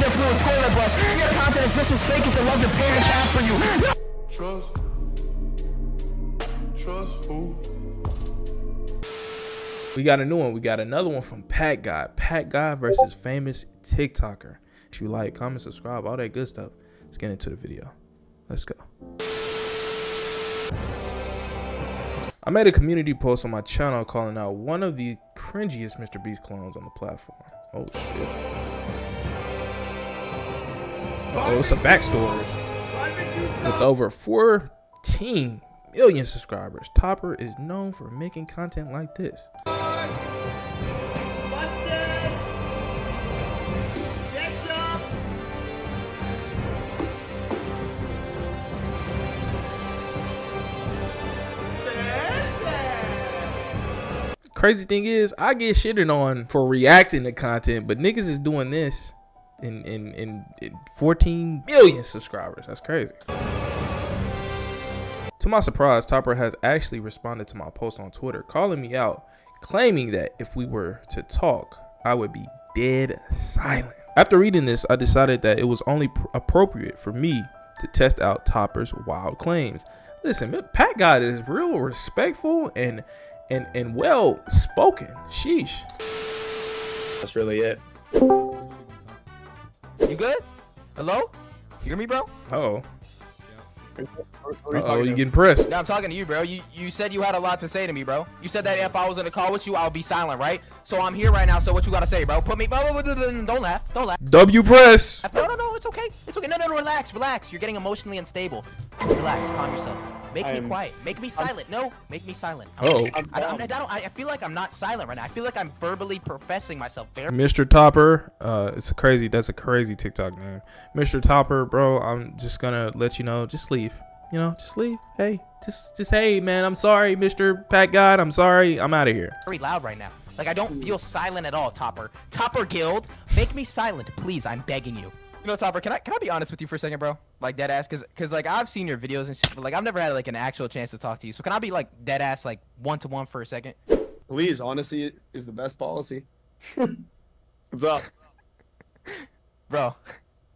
gender fluid toilet brush. Your content is just as fake as the love your parents have for you. Trust. Trust who? We got a new one. We got another one from Packgod. Pat Guy versus famous TikToker. If you like, comment, subscribe, all that good stuff. Let's get into the video. Let's go. I made a community post on my channel calling out one of the cringiest Mr. Beast clones on the platform. Oh shit. Oh, it's a backstory. With over 14 million subscribers, Topper is known for making content like this. Crazy thing is, I get shitted on for reacting to content, but niggas is doing this in in, in, in 14 million subscribers. That's crazy. To my surprise, Topper has actually responded to my post on Twitter, calling me out, claiming that if we were to talk, I would be dead silent. After reading this, I decided that it was only pr- appropriate for me to test out Topper's wild claims. Listen, Packgod is real respectful and and and well spoken. Sheesh. That's really it. You good? Hello? You hear me, bro? Oh. What are Uh oh, you about? getting pressed. Now I'm talking to you, bro. You you said you had a lot to say to me, bro. You said that if I was in a call with you, I'll be silent, right? So I'm here right now. So what you gotta say, bro? Put me. Don't laugh. Don't laugh. W press. No, no, no. It's okay. It's okay. No, no, no. Relax, relax. You're getting emotionally unstable. Relax. Calm yourself. Make I me quiet. Make me silent. No, make me silent. Oh. I, don't, I, don't, I feel like I'm not silent right now. I feel like I'm verbally professing myself. Very Mr. Topper, uh, it's a crazy. That's a crazy TikTok name, Mr. Topper, bro. I'm just gonna let you know. Just leave. You know, just leave. Hey, just, just hey, man. I'm sorry, Mr. Packgod. I'm sorry. I'm out of here. very loud right now. Like I don't feel silent at all, Topper. Topper Guild, make me silent, please. I'm begging you. You know, Topper, can I can I be honest with you for a second, bro? Like dead ass, cause cause like I've seen your videos and shit, but like I've never had like an actual chance to talk to you. So can I be like dead ass, like one to one for a second? Please, honesty is the best policy. What's up? Bro,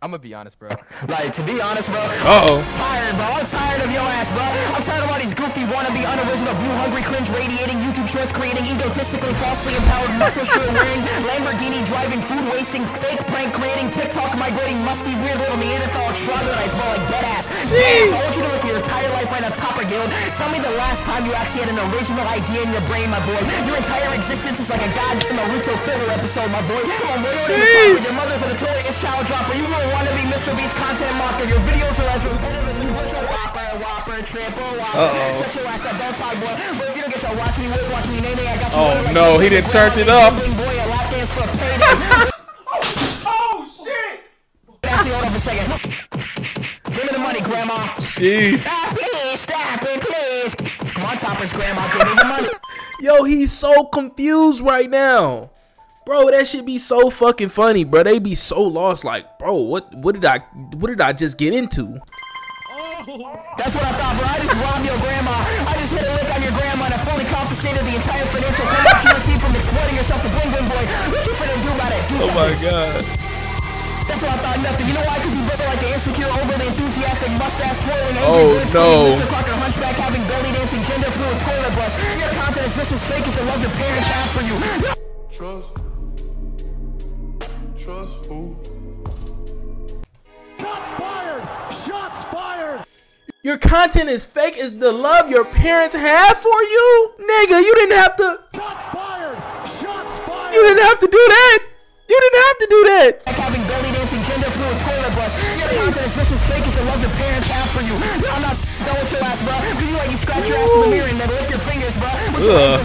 I'm gonna be honest, bro. Like to be honest, bro. Uh oh. tired, bro. I'm tired of your ass, bro. I'm tired of all these goofy, wannabe, unoriginal, view hungry, cringe, radiating YouTube shorts, creating egotistically, falsely empowered, muscle shirt wearing, Lamborghini driving, food wasting, fake prank creating, TikTok migrating, musty, weird little Neanderthal troglodytes, bro, like dead ass. Jeez. I want you to look at your entire life right now, Topper Guild. Tell me the last time you actually had an original idea in your brain, my boy. Your entire existence is like a goddamn Naruto filler episode, my boy. Come on, boy. Jeez. Your mother's a notorious child dropper. You don't want to be Mr. Beast content marker. Your videos are as repetitive as the Butcher Whopper, Whopper, Triple Whopper. Uh-oh. Shut your ass up, don't talk, boy. But if you don't get your watch me whip, watch me nay nay, I got you. Oh, like no, he didn't turned it up. big Boy, a lap dance for payday. Oh shit. Actually, hold on for a second. Give me the money, Grandma. Jeez. Stop it, stop it, please. Come on, Topper's Grandma, give me the money. Yo, he's so confused right now. Bro, that should be so fucking funny, bro. They be so lost. Like, bro, what what did I what did I just get into? That's what I thought, bro. I just robbed your grandma. I just hit a lick on your grandma and I fully confiscated the entire financial credit you received from exploiting yourself to bling bling boy. What you finna do about it? Do Oh something. my god. That's what I thought nothing. You know why? Because you built like the insecure, overly enthusiastic, mustache twirling, angry Oh, bird no. Mr. Crocker hunchback having belly dancing, gender fluid toilet brush. Your content is just as fake as the love your parents have for you. Trust. Trust who? Your content is fake as the love your parents have for you? Nigga, you didn't have to Shots fired! Shots fired! You didn't have to do that. You didn't have to do that. Like having belly dancing, gender fluid toilet brush. Your content is just as fake as the love your parents have for you. I'm not done with your ass, bro. Cause you like you scratch your ass in the mirror and then lick your fingers, bro. With your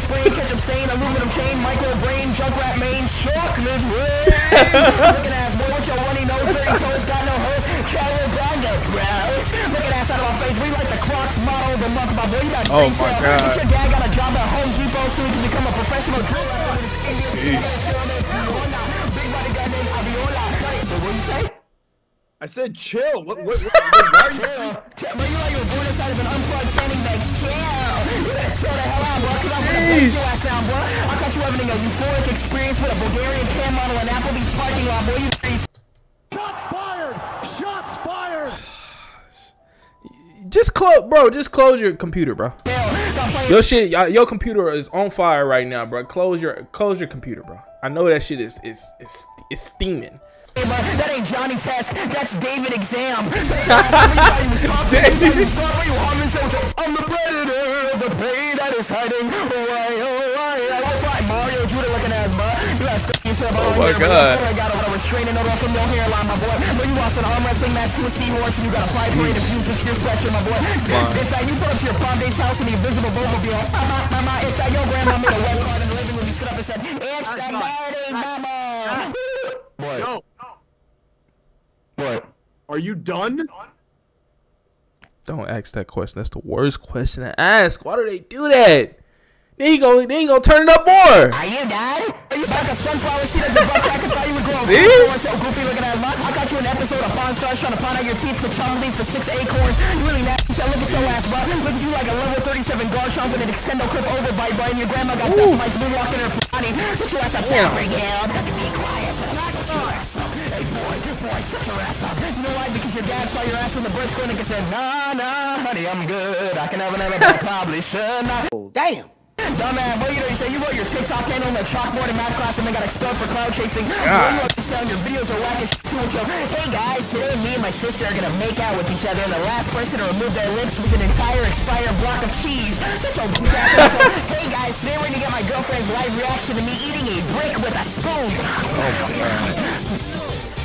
Looking ass, boy, with your runny nose, dirty toes, got no hose. Cowabunga, gross. Looking ass out of my face, we like the Crocs model of the month, my boy. You got Oh my. God. Get your dad got a job at Home Depot so he can become a professional driller. Big body guy named Aviola. Hey, What do you say? I said chill. What? What? what, what? Chill. Chill. Bro, you like you born inside of an unplugged tanning bag. Chill. You better chill the hell out, bro. Cause I'm gonna Jeez. your ass down, bro a euphoric experience with a Bulgarian model in Applebee's parking lot. Boy, you Shots fired! Shots fired! Just close, bro. Just close your computer, bro. Your shit, your computer is on fire right now, bro. Close your, close your computer, bro. I know that shit is is is, is steaming. That ain't Johnny Test. That's David Exam. David. Oh my God. you got a restraining order from your hairline, my boy. But you lost an arm wrestling match to a seahorse and you got a pipe parade infused into your sweatshirt, my boy. In fact, you put to your prom date's house in the invisible Bumblebee. Mama, mama, in fact, your grandma made a wet card in the living room. You stood up and said, It's the dirty mama. What? No. What? Are you done? Don't ask that question. That's the worst question to ask. Why do they do that? They gonna, they gonna turn it up more. Are you done? Are you like a sunflower seed at the butt crack? I thought you were growing See? so goofy oh, looking at. I got you an episode of Pawn Stars trying to pawn out your teeth for chumbling for six acorns. You really nasty. So look at your ass, bro. Look at you like a level 37 guard chomp with an extendo clip overbite, bro. And your grandma got dust mites moonwalking her potty. Shut your ass up, Topper Guild. Got to be quiet. Shut your ass up. Hey, boy, boy, shut your ass up. You know why? Because your dad saw your ass in the birth clinic and said, Nah, nah, honey, I'm good. I can have another, but I probably should not. Damn. Dumbass, boy, you know, you say you wrote your TikTok handle on the chalkboard in math class and then got expelled for cloud chasing. Boy, you understand your videos are whack as shit too with hey guys, today me and my sister are gonna make out with each other and the last person to remove their lips was an entire expired block of cheese. Such a bitch ass. Hey guys, today we're gonna get my girlfriend's live reaction to me eating a brick with a spoon. Oh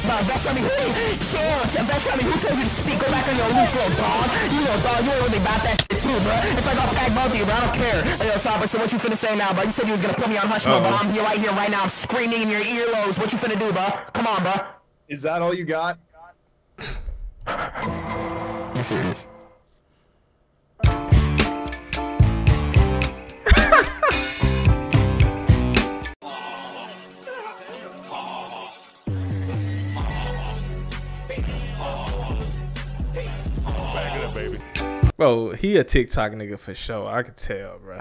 Nah, that's not me. Hey, chill. That's not me. Who told you to speak? Go back on your loose little dog. You little dog. You ain't really about that shit too, bro. If I got packed both of you, bro, I don't care. Hey, yo, Sabra, so what you finna say now, bro? You said you was gonna put me on hush mode, but oh. I'm here right here right now. I'm screaming in your earlobes. What you finna do, bro? Come on, bro. Is that all you got? You serious? Bro, he a TikTok nigga for sure. I could tell, bro.